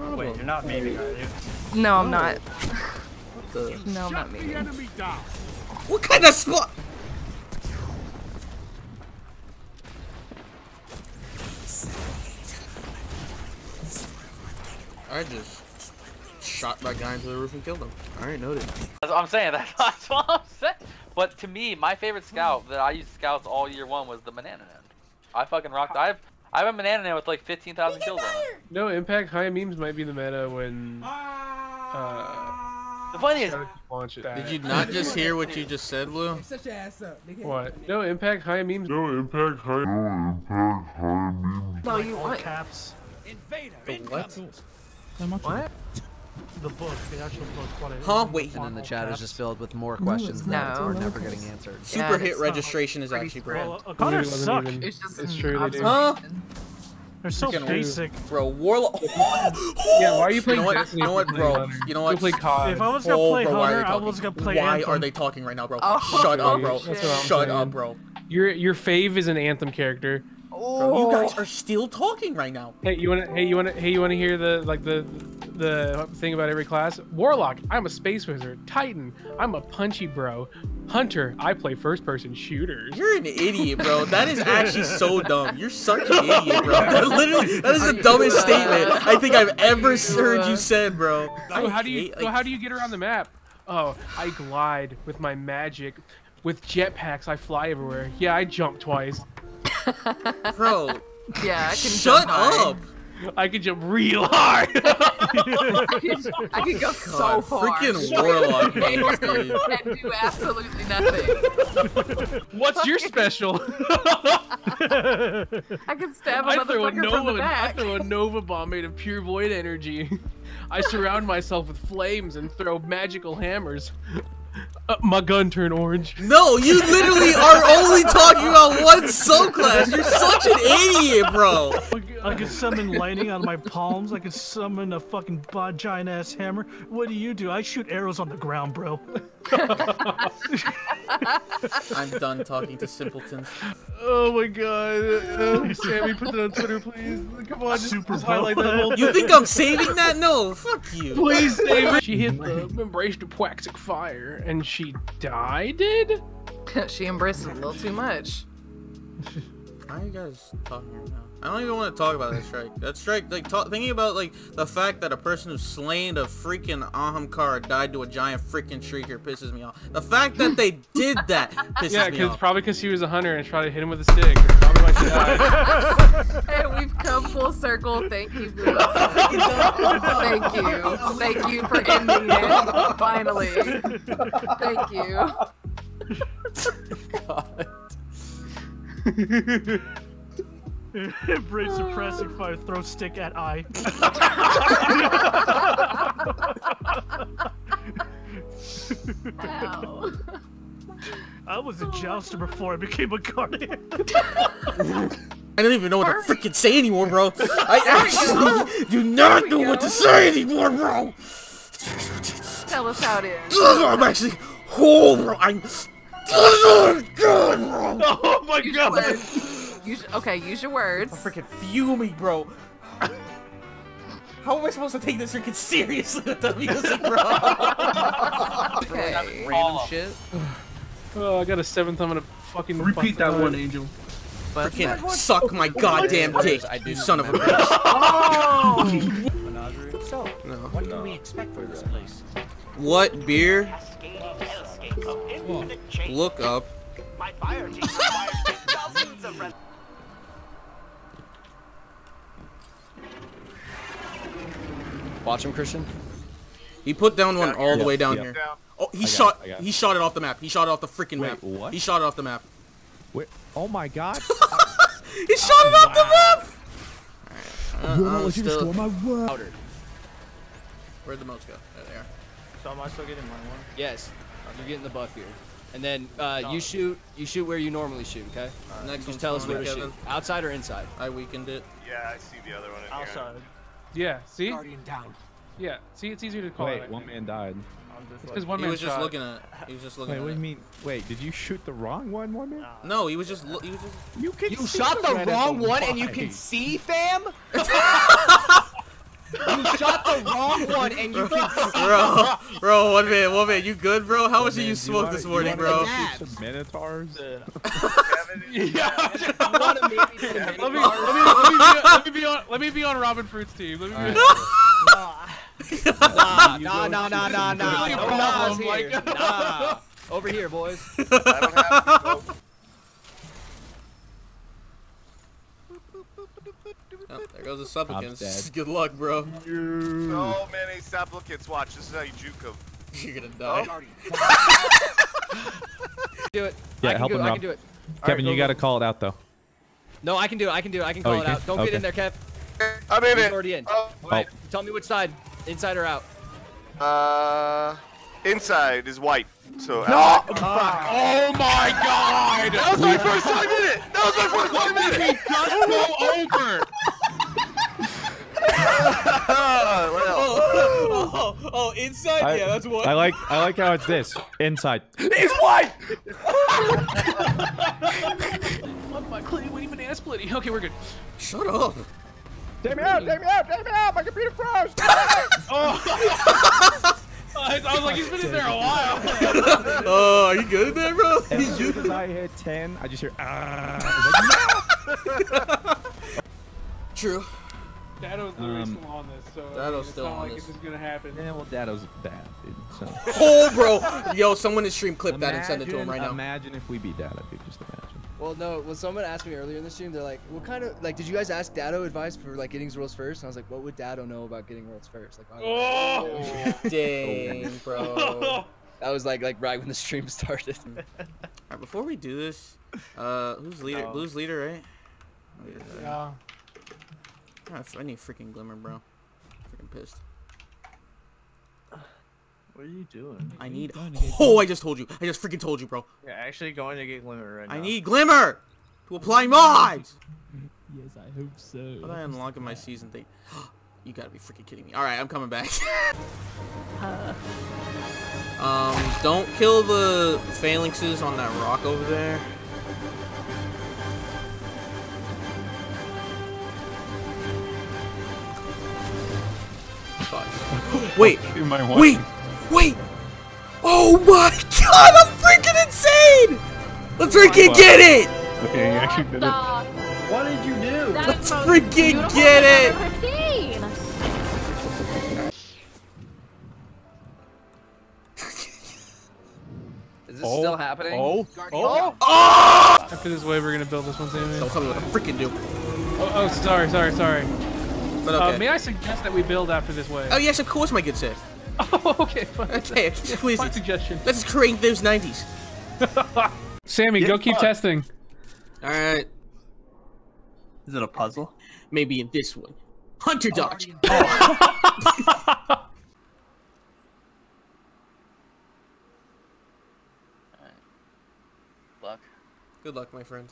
problem? Wait, you're not memeing, are you? No, I'm not. What the? No, I'm not me. What kind of spot? I just shot that guy into the roof and killed him. I Alright, noted. That's what I'm saying. That's, that's what I'm saying. But to me, my favorite scout that I used scouts all year one was the Banana Man. I fucking rocked. I have I have a Banana now with like 15,000 kills on it. No, Impact High Memes might be the meta when uh, The funny is, launch it. Did you not just hear what you just said, Blue? Shut your ass up, nigga. What? No, Impact High Memes. No impact high. No impact high memes. No, you all want. caps. What? What? The book, the actual book. What it Huh? is, Wait. font, And then the all chat is just filled with more questions No. that are never getting answered. Super hit registration is actually spread. bro. Well, uh, Connors suck. even- It's just It's true, they do. observation. They're so Freaking- basic. Bro, Warlock. Yeah, why are you You playing know what? Destiny You know if what, bro? You know Go what? play COD. If I was gonna Oh, play bro, why are Hunter, they I talking? was gonna play Why Anthem. are they talking right now, bro? Oh, Shut up, bro. That's what I'm Shut saying. up, bro. Your your fave is an Anthem character. Bro, you guys oh. are still talking right now. Hey, you wanna? Hey, you wanna? Hey, you wanna hear the like the the thing about every class? Warlock, I'm a space wizard. Titan, I'm a punchy bro. Hunter, I play first person shooters. You're an idiot, bro. That is actually so dumb. You're such an idiot, bro. That literally, that is the dumbest statement I think I've ever heard you said, bro. So how do you? so how do you get around the map? Oh, I glide with my magic. With jetpacks, I fly everywhere. Yeah, I jump twice. bro? Yeah, I can Shut jump high. up. I can jump real hard. I can go so far. freaking Warlock, man, dude. and do absolutely nothing. What's your special? I can stab a I throw a motherfucker from the nova. I back. throw a nova bomb made of pure void energy. I surround myself with flames and throw magical hammers. Uh, my gun turned orange. No, you literally are only talking about one subclass. You're such an idiot, bro. I can summon lightning out of my palms. I can summon a fucking bo- giant ass hammer. What do you do? I shoot arrows on the ground, bro. I'm done talking to simpletons. Oh my god. Uh, Sammy, put that on Twitter, please. Come on, just, Super just highlight that whole You think I'm saving that? No, fuck you. Please save it. She hit the embraced Pwaxic fire and she died? she embraced it a little too much. Why are you guys talking right now? I don't even want to talk about that strike. That strike, like, ta- thinking about like the fact that a person who slain a freaking Ahamkara died to a giant freaking shrieker pisses me off. The fact that they did that pisses me off. Yeah, me because off. probably because she was a hunter and tried to hit him with a stick. Probably why she died. And we've come full circle. Thank you, Blue. Thank you. Thank you for ending it. Finally. Thank you. Embrace suppressing fire. Throw stick at eye. Ow. I was a jouster before I became a guardian. I don't even know what to freaking say anymore, bro. I actually do not know what to say anymore, bro. Tell us how it is. I'm actually, oh, bro, I'm. Oh, God, bro. oh my Use your god! Words. Use, okay, use your words. I'm freaking fuming, bro. How am I supposed to take this freaking seriously with the music, bro? Okay. Random shit. Oh, I got a seventh. I'm gonna fucking Repeat that one, Angel. But freaking suck my goddamn dick, I do you son of a remember. bitch. Menagerie. So, No. what can we expect from this place? What beer? Cascading hellscape of infinite change. Look up. My fire team requires dozens of res- Watch him, Christian. He put down one all the way down yeah. here. Oh, he shot. it, it. He shot it off the map. He shot it off the freaking Wait, map. what? He shot it off the map. Wait, oh my god. He shot it off the map. Uh, Will I'm you still- destroy my world. Where'd the motes go? There they are. So am I still getting my one? Yes. You're getting the buff here. And then uh, you shoot. You shoot where you normally shoot. Okay. Next Just tell us where to Kevin. shoot. Outside or inside. I weakened it. Yeah, I see the other one in here. Outside. Yeah, see? Guardian down. Yeah, see, it's easier to call Wait, it. one man died. I'm Because one He man was just shot. looking at. He was just looking Wait, at what do you mean? Wait, did you shoot the wrong one, one man? No, he was just. He was just. You can You see shot the red at wrong the one, and you can see, fam. you shot one and you can see. bro, bro, one minute, one minute. You good, bro? How much did you smoke this morning, bro? go shoot some Minotaurs. You wanna maybe do the mini Let me, let me, let me, be, let me be on, let me be on Robin Fruit's team. Let me be. Nah, nah, nah, nah, nah, nah. Really a No problem, no's here. like- Nah. Over here, boys. I don't have to go. Oh, there goes the supplicants. Good luck, bro. So many supplicants. Watch. This is how you juke them. You're gonna die. Do it. Yeah, I can help do him it. I out. can do it. Kevin, go, you go. got to call it out though. No, I can do it. I can do it. I can Oh, call you it can? out. Don't get in there, Kev. I'm in He's it. already in. Oh, Oh, Tell me which side. Inside or out. Uh, inside is white. So No! outside- Oh my God! That was my first time in it. That was my first time in it. Just go over. well, Oh, oh, inside? I, yeah, that's one. I like I like how it's this inside. It's white! Fuck my clean winning banana splitty. Okay, we're good. Shut up. Take me out! Take me out! Take me out! My computer froze! Oh. I, I was like, he's been in there a while. Oh, are you good at that, bro? as soon as I hit 10, I just hear ah. I was like, True. Datto's literally Um, still on this, so I Datto's mean, it's still not on like this. it's just gonna happen. yeah, well, Datto's bad, dude. So. Oh, bro. Yo, someone in stream clip that and send it to him right now. Imagine if we beat Datto, dude. Just imagine. Well, no. Well, someone asked me earlier in the stream. They're like, "What kind of like? Did you guys ask Datto advice for like getting worlds first? And I was like, "What would Datto know about getting worlds first? Like, why would- Oh. Dang, bro. that was like like right when the stream started. Alright, before we do this, uh, who's leader? No. Blue's leader, right? Oh, yeah. Yeah. I need freaking glimmer, bro. Freaking pissed. What are you doing? I need. Oh, I just told you. I just freaking told you, bro. You're actually going to get glimmer right now. I need glimmer to apply mods. Yes, I hope so. But I unlock in my season thing? you gotta be freaking kidding me. All right, I'm coming back. um, don't kill the phalanxes on that rock over there. Wait, wait, wait! Oh my god, I'm freaking insane! Let's freaking get it! Okay, you actually did it. What did you do? Let's freaking get it! Is this still oh. happening? Oh. oh, oh, Oh! After this wave, we're gonna build this one, Sammy. Don't tell me what to freaking do. Oh, oh, sorry, sorry, sorry. But Uh, may I suggest that we build after this wave? Oh yes, of course, my good sir. Oh, okay, fine. Okay, please. Fine suggestion. Let's create those 90s. Sammy, go keep fucked. testing. All right, Is it a puzzle? maybe in this one. Hunter dodge. Luck. Good luck, my friend.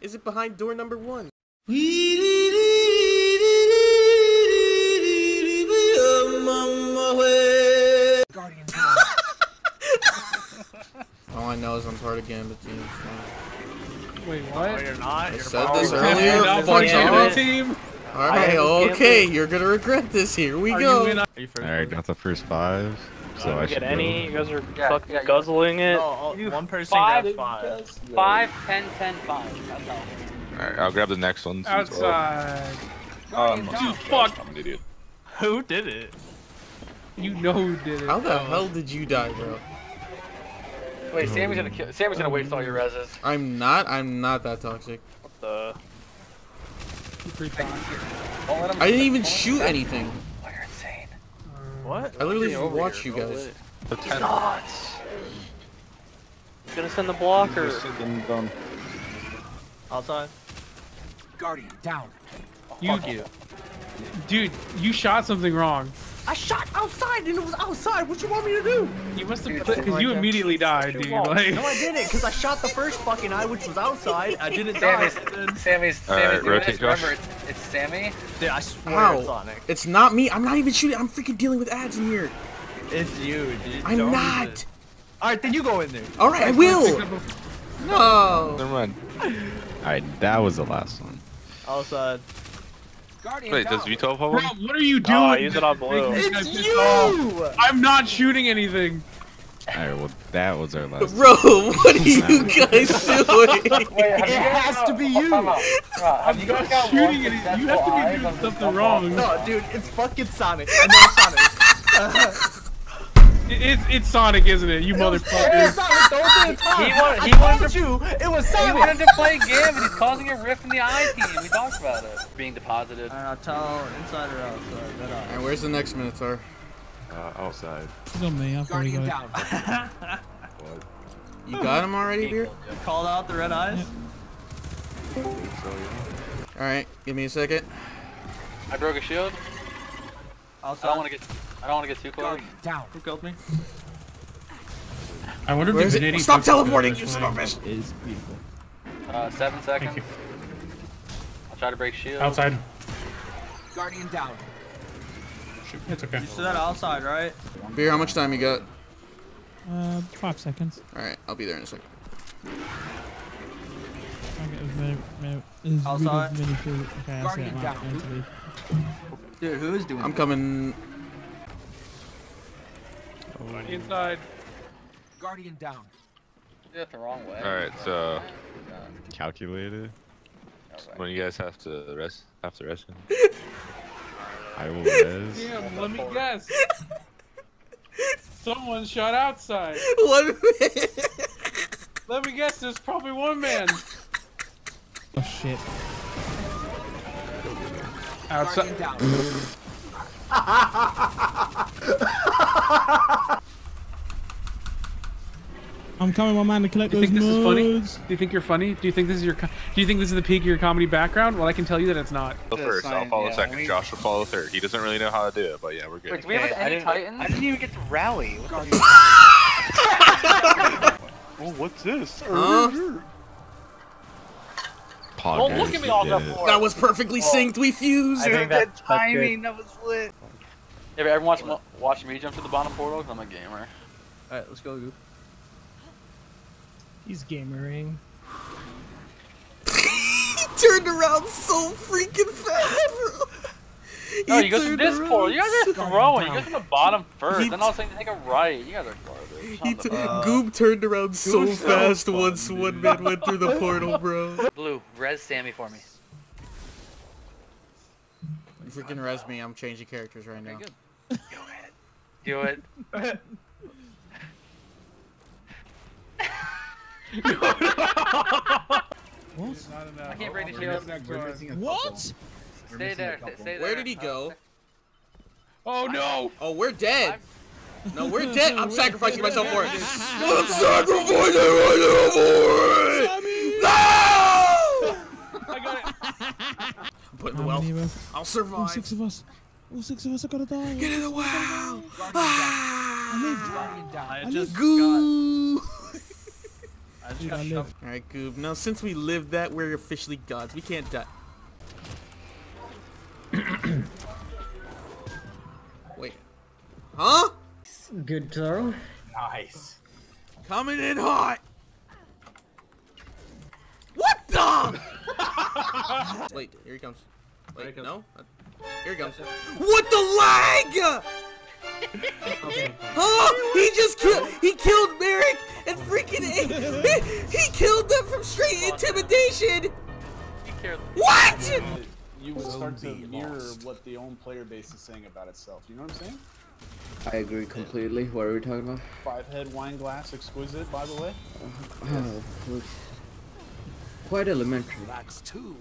Is it behind door number one? All I know is I'm part team. Wait, No, what? you're not. I You're said this earlier. You're Fuck part off. team. All right, okay, you're gonna regret this. Here we Are go. you in on- Are you first? Alright, got the first five. So I I should get any. You guys are Yeah, fucking yeah, you- guzzling it. No, all- one person five- got five. 5, 10, 10, 5. That's all. Alright, I'll grab the next one. since- Outside. Um, Dude, fuck. I'm an idiot. Who did it? You know who did it. How the hell did you die, bro? Wait, Sammy's gonna kill. Sammy's gonna waste all your reses. I'm not. I'm not that toxic. What The Don't let him. I didn't even shoot anything. Oh, you're insane. What? I literally just over watched here, you guys. lit. The ten. Nuts. He's gonna send the blocker. Outside. Guardian You, you. dude, you shot something wrong. I shot outside and it was outside. What you want me to do? You must have because you immediately died, dude. Like, No, I didn't, because I shot the first fucking eye, which was outside. I didn't die. Sammy's. Then- Sammy's. Alright, rotate, this. Josh. Remember, it's, it's Sammy. Dude, I swear How? it's Sonic. It's not me. I'm not even shooting. I'm freaking dealing with ads in here. It's you, dude. I'm Don't not. Alright, then you go in there. All right, I will. No. Never mind. Alright, that was the last one. Outside. Wait, does V12 have Bro, one? what are you doing? Oh, I use it on blue. Making this guy It's pissed off. you! I'm not shooting anything. Alright, well, that was our last. Bro, what are you guys doing? It has to be you. Have you guys got shooting anything? You have to be doing something wrong. No, dude, it's fucking Sonic. I know Sonic. It- It's it's Sonic, isn't it? You It was motherfucker. Sonic the whole damn time. He wanted- he I wanted told to- you it was He wanted to play Gambit. He's causing a rift in the I team. We talked about it. Being deposited. I don't tell inside or outside. That eye. Where's the next Minotaur? Uh, outside. It's on me. I've already got it. What? You got him already, Beard? Called out the red eyes. So, yeah. Alright, give me a second. I broke a shield. I don't want to get. I don't want to get too close. Down. Who killed me? I wonder Where if is the it? Stop teleporting, this you way. son of a bitch! Is beautiful. Uh, seven seconds. you. I'll try to break shield. Outside. Guardian down. Shoot, It's okay. You said that outside, right? Beer, how much time you got? Uh, five seconds. Alright, I'll be there in a second. I get as many, many, as Outside. Many, many, okay, I see Guardian it. Right, down. I need to leave. Dude, who is doing I'm that? coming. Inside. Guardian down. You did it the wrong way. Alright, so Calculated. when you guys have to rest, have to rest. I will res. Damn, let me guess. Someone shot outside. One man. Let me guess, there's probably one man. Oh shit. Outside. Guardian down. I'm coming, my man, to collect Do you think this is funny? Do you think you're funny? Do you think this is your? Do you think this is the peak of your comedy background? Well, I can tell you that it's not. Follow first, I'll follow second. Josh will follow third. He doesn't really know how to do it, but yeah, we're good. Wait, do we have any Titans? I didn't even get to rally. What Oh, what's this? Huh? Don't look at me all that for. That was perfectly oh. synced. We fused. I think that, timing, that was lit. Have you ever watched watch me jump to the bottom portal? 'Cause I'm a gamer. Alright, let's go, Goop. He's gamering. he turned around so freaking fast, bro. No, He you go to this around portal. You guys are throwing. You go to the bottom first. He then all of a sudden you take a right. You guys are garbage. He Shut t- the Goob turned around so so fast fun, once one man went through the portal, bro. Blue, res Sammy for me. You freaking res me. I'm changing characters right now. Good. Do it. Do it. What? I can't break the shield. What? Stay there. Stay, stay there. Where did he go? Oh no! Oh, we're dead. No, we're dead. I'm sacrificing myself for it. I'm I'm sacrificing myself for it. No! I got it. I'm putting the How well. many of us? I'll survive. All six of us. All six of us are gonna die. Get in the well. Guardian Ah! Guardian down. I I just Goo. got. I just Dude, got I shoved. live. All right, Goob. Now, since we lived that, we're officially gods. We can't die. Wait. Huh? Good throw. Nice. Coming in hot. What the? Wait, here he comes. Wait, no? Uh, Here he comes. What the lag? Huh? Oh, he just killed. He killed Merrick and freaking. He, he killed them from straight intimidation. He cared. What? You would start to mirror what the own player base is saying about itself. You know what I'm saying? I agree completely. What are we talking about? Five head wine glass, exquisite, by the way. Uh, oh, it's quite elementary. That's two.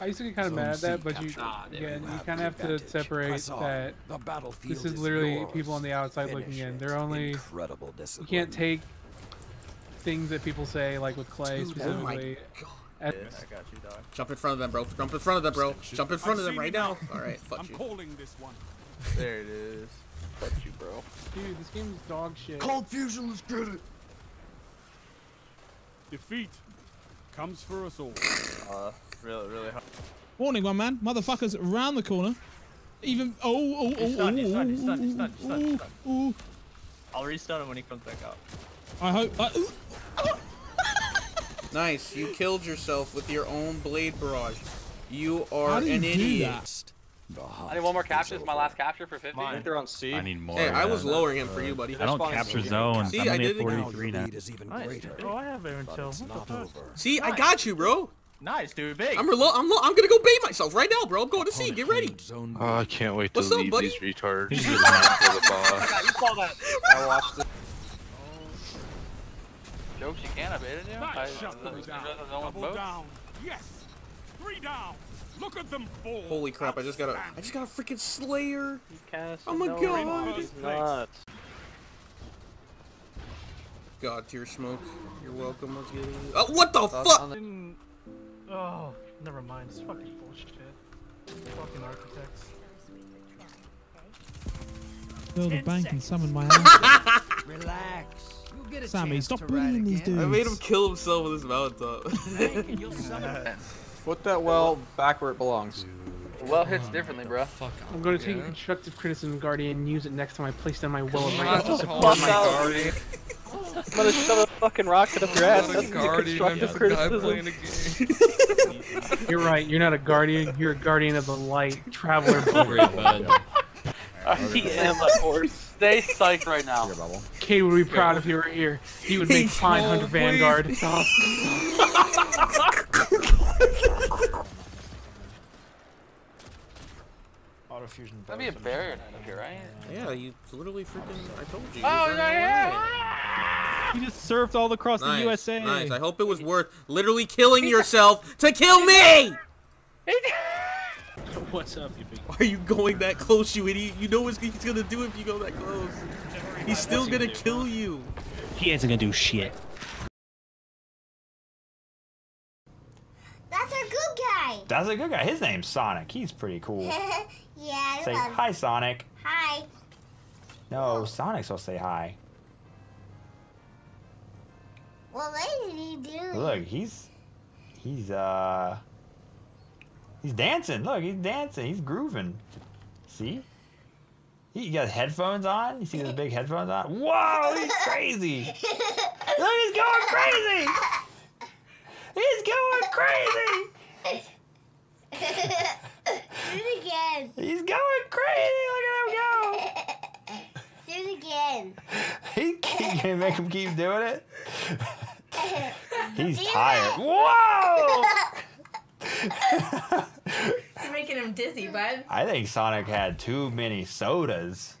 I used to get kind of mad at that, but you Ah, again, you you kind of have to separate Press that The battlefield this is is literally yours. people on the outside looking Finish in. They're only Incredible you can't take things that people say like with Clay Dude, oh my specifically. God. as- I got you, dog. Jump in front of them, bro. Jump in front of them, bro. Jump in front of them right now. All right, fuck you. I'm calling this one. There it is. Fuck you, bro. Dude, this game is dog shit. Cold fusion, let's get it. Defeat comes for us all. Uh, really, really hard. Warning, one man. Motherfuckers around the corner. Even. Oh, oh, oh, He's oh, stunned, he's oh, stunned, he's stunned, he's oh, stunned, he's stunned, he's oh, oh. I'll restun him when he comes back out. I hope. I, Nice. You killed yourself with your own blade barrage. You How are do you an do idiot. that? I need one more capture. This is my last capture for 50. I think they're on C. I need more. Hey, I man. was lowering him for you, buddy. I don't capture zones. See, I'm I only did at it again. 43 now. Nice. Oh, I have Aaron Till. What the fuck? See, I got you, bro. Nice, dude. Big. I'm relo- I'm, lo- I'm gonna go bait myself right now, bro. I'm going to see. Get ready. Oh, I can't wait What's to up, leave buddy? these retards. He's just for the boss. You saw that. I watched it. Jokes, you can't I baited you. I, Double down. Yes. Three down. Look at them fall. Holy crap! I just got a, I just got a freaking Slayer. Oh my no god. He's nuts. God tier smoke. You're welcome. Let's get it. Oh, what the fuck? Didn't- Oh, never mind. It's fucking bullshit. Fucking architects. Build a bank and summon my ass. Relax. You'll get a Sammy, stop to bullying these dudes. I made him kill himself with his mountaintop. You'll summon Put that well back where it belongs. Well hits differently, bro. I'm going to take constructive criticism, Guardian, and use it next time I place down my will of Shut right to support fuck my. Guardian. I'm gonna shove a fucking rocket up your ass. Not a That's the guardian, I'm constructive just a guy criticism. playing a game. You're right. You're not a guardian. You're a guardian of the light, traveler. Great, bud. I am a horse. Stay psyched right now. Cayde would be proud if he were here. He would make fine Hunter Vanguard. Auto fusion. That'd be a barrier knight up here, right? yeah, you literally freaking. I told you. Oh, You're yeah, running yeah. He just surfed all across away. the USA. nice. I hope it was worth literally killing yourself to kill me. What's up, you big? Are you going that close, you idiot? You know what he's gonna do if you go that close. He's still gonna kill you. He isn't gonna do shit. That's our good guy. That's a good guy. His name's Sonic. He's pretty cool. yeah, I Say love hi, Sonic. Hi. No, Sonic's supposed to say hi. What is he doing? Look, he's he's uh he's dancing. Look, he's dancing. He's grooving. See? He got headphones on. You see those big headphones on? Whoa, he's crazy. Look, he's going crazy. He's going crazy. Do it again. He's going crazy. Look at him go. Do it again. He can't you make him keep doing it. He's Do tired. it. Whoa! You're making him dizzy, bud. I think Sonic had too many sodas.